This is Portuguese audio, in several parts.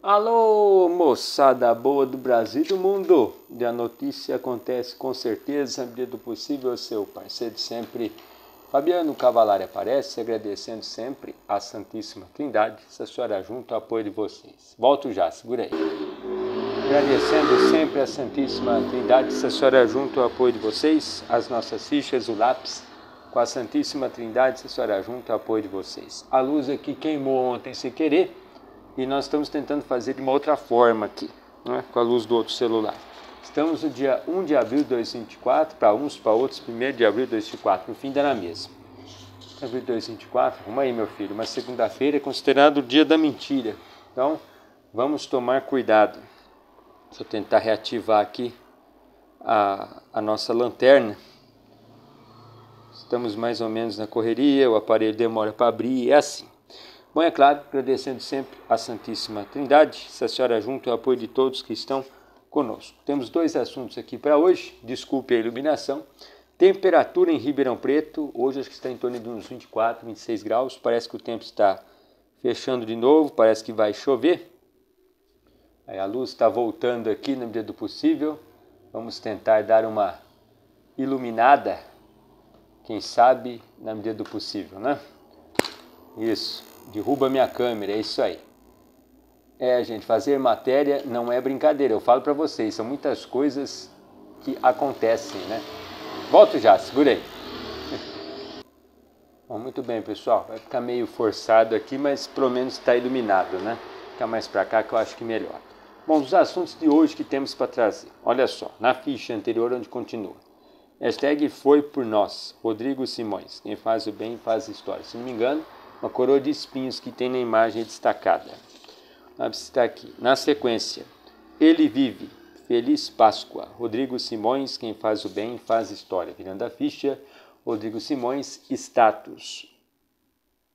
Alô, moçada boa do Brasil e do mundo! E a notícia acontece com certeza, na medida do possível, seu parceiro sempre, Fabiano Cavalari aparece, agradecendo sempre a Santíssima Trindade, essa senhora junto ao apoio de vocês. Volto já, segura aí. Agradecendo sempre a Santíssima Trindade, essa senhora junto ao apoio de vocês, as nossas fichas, o lápis, com a Santíssima Trindade, essa senhora junto ao apoio de vocês. A luz aqui queimou ontem sem querer, e nós estamos tentando fazer de uma outra forma aqui, é? com a luz do outro celular. Estamos no dia 1 de abril de 2024, para uns, para outros, 1 de abril de 2024, no fim da mesma. Abril de 2024, vamos aí meu filho, uma segunda-feira é considerado o dia da mentira. Então, vamos tomar cuidado. Deixa eu tentar reativar aqui a, a nossa lanterna. Estamos mais ou menos na correria, o aparelho demora para abrir, é assim. Bom, é claro, agradecendo sempre a Santíssima Trindade, essa senhora junto ao apoio de todos que estão conosco. Temos dois assuntos aqui para hoje, desculpe a iluminação. Temperatura em Ribeirão Preto, hoje acho que está em torno de uns 24, 26 graus, parece que o tempo está fechando de novo, parece que vai chover. Aí a luz está voltando aqui na medida do possível, vamos tentar dar uma iluminada, quem sabe na medida do possível, né? Isso derruba minha câmera, é isso aí. É, gente, fazer matéria não é brincadeira, eu falo para vocês, são muitas coisas que acontecem, né? Volto já, segura aí. Bom, muito bem, pessoal, vai ficar meio forçado aqui, mas pelo menos está iluminado, né? Fica mais para cá que eu acho que melhor. Bom, os assuntos de hoje que temos para trazer. Olha só, na ficha anterior onde continua. Hashtag foi por nós, Rodrigo Simões. Quem faz o bem faz história. Se não me engano, uma coroa de espinhos que tem na imagem destacada. Está aqui. Na sequência, ele vive. Feliz Páscoa. Rodrigo Simões, quem faz o bem, faz história. Virando a ficha, Rodrigo Simões, status.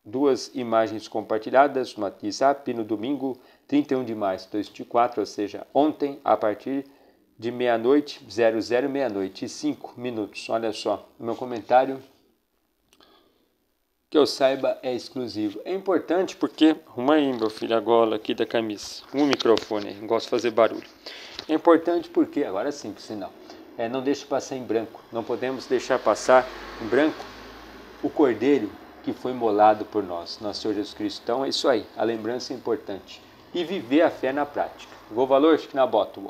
Duas imagens compartilhadas no WhatsApp no domingo 31 de março de 2024, ou seja, ontem, a partir de meia-noite, 00 meia-noite e 5 minutos. Olha só, meu comentário que eu saiba é exclusivo. É importante porque. Arruma aí, meu filho, a gola aqui da camisa. Um microfone não gosto de fazer barulho. É importante porque, agora sim, por sinal, é, não deixe passar em branco. Não podemos deixar passar em branco o cordeiro que foi molado por nós, nosso Senhor Jesus Cristo. Então é isso aí, a lembrança é importante. E viver a fé na prática. Vou valor, acho que na bota,